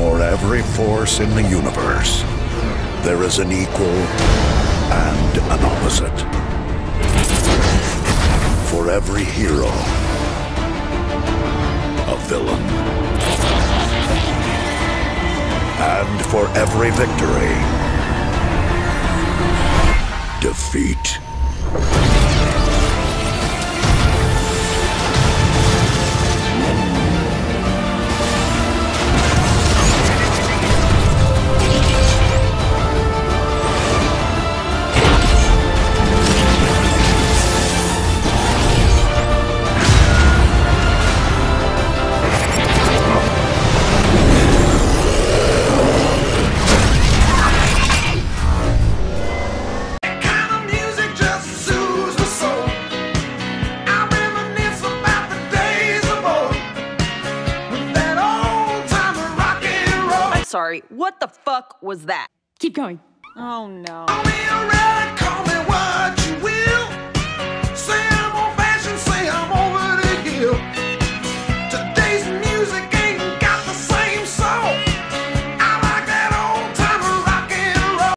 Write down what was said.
For every force in the universe, there is an equal and an opposite. For every hero, a villain. And for every victory, defeat. Sorry, what the fuck was that? Keep going. Oh no.